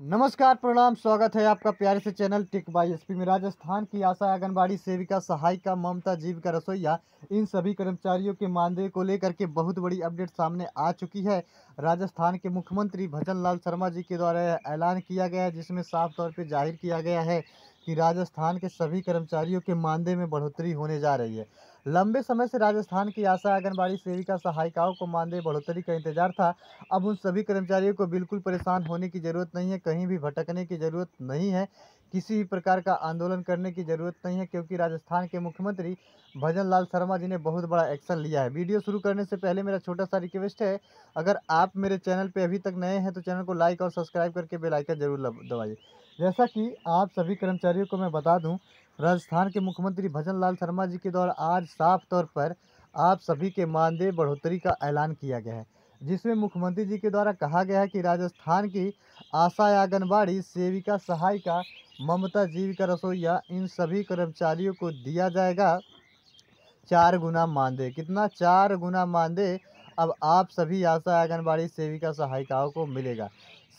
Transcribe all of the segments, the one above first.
नमस्कार, प्रणाम, स्वागत है आपका प्यारे से चैनल टिक बाई एसपी में। राजस्थान की आशा आंगनबाड़ी सेविका, सहायिका, ममता, जीविका रसोईया, इन सभी कर्मचारियों के मानदेय को लेकर के बहुत बड़ी अपडेट सामने आ चुकी है। राजस्थान के मुख्यमंत्री भजन लाल शर्मा जी के द्वारा ऐलान किया गया है, जिसमें साफ़ तौर पर ज़ाहिर किया गया है कि राजस्थान के सभी कर्मचारियों के मानदेय में बढ़ोतरी होने जा रही है। लंबे समय से राजस्थान की आशा, आंगनबाड़ी सेविका, सहायिकाओं को मानदेय बढ़ोतरी का इंतज़ार था। अब उन सभी कर्मचारियों को बिल्कुल परेशान होने की ज़रूरत नहीं है, कहीं भी भटकने की ज़रूरत नहीं है, किसी भी प्रकार का आंदोलन करने की ज़रूरत नहीं है, क्योंकि राजस्थान के मुख्यमंत्री भजन लाल शर्मा जी ने बहुत बड़ा एक्शन लिया है। वीडियो शुरू करने से पहले मेरा छोटा सा रिक्वेस्ट है, अगर आप मेरे चैनल पर अभी तक नए हैं तो चैनल को लाइक और सब्सक्राइब करके बेलाइकन ज़रूर दबाइए। जैसा कि आप सभी कर्मचारियों को मैं बता दूँ राजस्थान के मुख्यमंत्री भजन लाल शर्मा जी के द्वारा आज साफ़ तौर पर आप सभी के मानदेय बढ़ोतरी का ऐलान किया गया है, जिसमें मुख्यमंत्री जी के द्वारा कहा गया है कि राजस्थान की आशा आंगनबाड़ी सेविका सहायिका ममता जीविका रसोईया इन सभी कर्मचारियों को दिया जाएगा चार गुना मानदेय। कितना? चार गुना मानदेय अब आप सभी आशा आंगनबाड़ी सेविका सहायिकाओं को मिलेगा।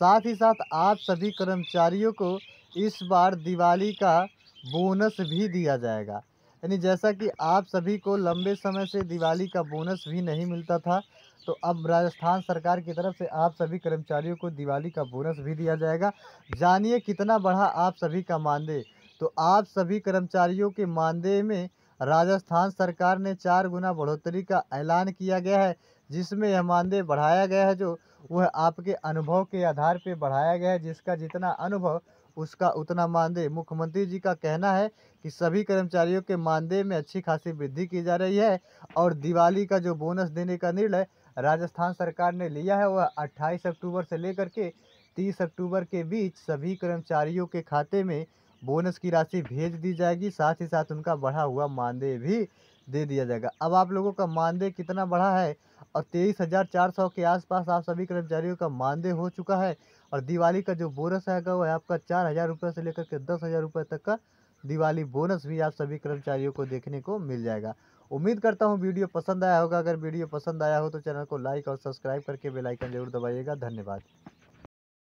साथ ही साथ आप सभी कर्मचारियों को इस बार दिवाली का बोनस भी दिया जाएगा। यानी जैसा कि आप सभी को लंबे समय से दिवाली का बोनस भी नहीं मिलता था तो अब राजस्थान सरकार की तरफ़ से आप सभी कर्मचारियों को दिवाली का बोनस भी दिया जाएगा। जानिए कितना बढ़ा आप सभी का मानदेय। तो आप सभी कर्मचारियों के मानदेय में राजस्थान सरकार ने चार गुना बढ़ोतरी का ऐलान किया गया है, जिसमें यह मानदेय बढ़ाया गया है जो, वह आपके अनुभव के आधार पर बढ़ाया गया है, जिसका जितना अनुभव उसका उतना मानदेय। मुख्यमंत्री जी का कहना है कि सभी कर्मचारियों के मानदेय में अच्छी खासी वृद्धि की जा रही है और दिवाली का जो बोनस देने का निर्णय राजस्थान सरकार ने लिया है, वह 28 अक्टूबर से लेकर के 30 अक्टूबर के बीच सभी कर्मचारियों के खाते में बोनस की राशि भेज दी जाएगी। साथ ही साथ उनका बढ़ा हुआ मानदेय भी दे दिया जाएगा। अब आप लोगों का मानदेय कितना बढ़ा है? और तेईस हज़ार चार सौ के आसपास आप सभी कर्मचारियों का मानदेय हो चुका है और दिवाली का जो बोनस आएगा वह आपका चार हज़ार रुपये से लेकर के दस हज़ार रुपये तक का दिवाली बोनस भी आप सभी कर्मचारियों को देखने को मिल जाएगा। उम्मीद करता हूँ वीडियो पसंद आया होगा। अगर वीडियो पसंद आया हो तो चैनल को लाइक और सब्सक्राइब करके बेलाइकन ज़रूर दबाइएगा। धन्यवाद।